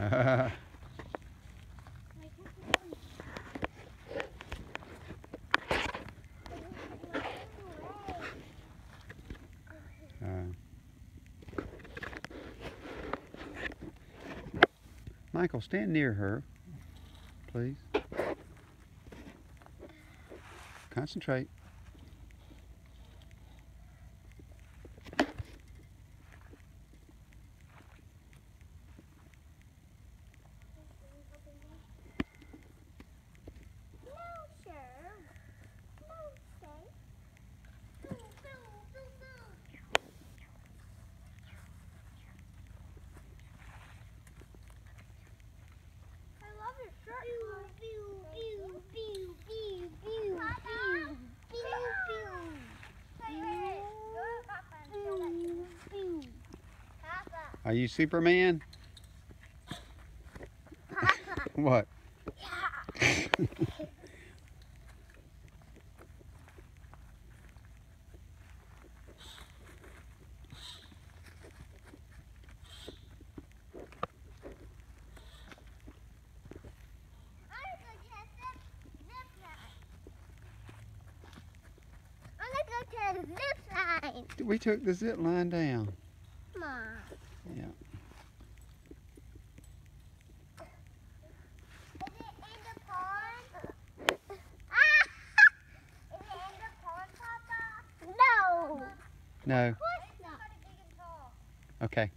Michael, stand near her, please. Concentrate. Are you Superman? what? zip line. We took the zip line down. Mom. Yeah. No. No. Okay.